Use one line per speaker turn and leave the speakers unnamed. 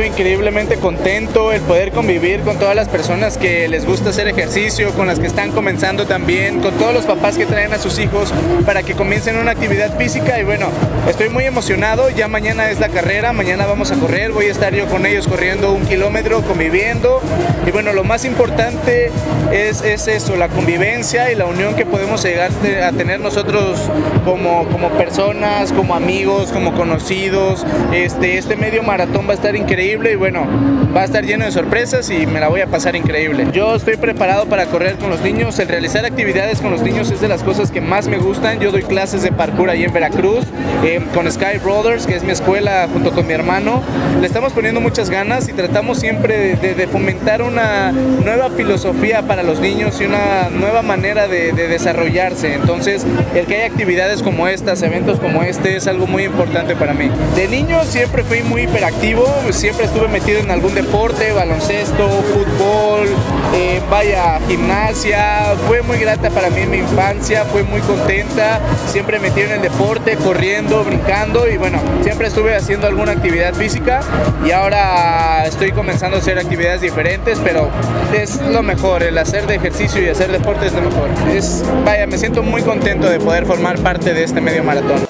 siento increíblemente contento el poder convivir con todas las personas que les gusta hacer ejercicio, con las que están comenzando también, con todos los papás que traen a sus hijos para que comiencen una actividad física. Y bueno, estoy muy emocionado, ya mañana es la carrera, mañana vamos a correr, voy a estar yo con ellos corriendo un kilómetro, conviviendo. Y bueno, lo más importante es, es eso, la convivencia y la unión que podemos llegar a tener nosotros como, como personas, como amigos, como conocidos, este, este medio maratón va a estar increíble increíble y bueno, va a estar lleno de sorpresas y me la voy a pasar increíble. Yo estoy preparado para correr con los niños, el realizar actividades con los niños es de las cosas que más me gustan. Yo doy clases de parkour ahí en Veracruz eh, con Sky Brothers, que es mi escuela junto con mi hermano. Le estamos poniendo muchas ganas y tratamos siempre de, fomentar una nueva filosofía para los niños y una nueva manera de, de desarrollarse. Entonces, el que haya actividades como estas, eventos como este, es algo muy importante para mí. De niño siempre fui muy hiperactivo, siempre estuve metido en algún deporte, baloncesto, fútbol, eh, vaya, gimnasia. Fue muy grata para mí en mi infancia, fue muy contenta, siempre metido en el deporte, corriendo, brincando y bueno, siempre estuve haciendo alguna actividad física y ahora estoy comenzando a hacer actividades diferentes, pero es lo mejor, el hacer de ejercicio y hacer deporte es lo mejor. Es, vaya, me siento muy contento de poder formar parte de este medio maratón.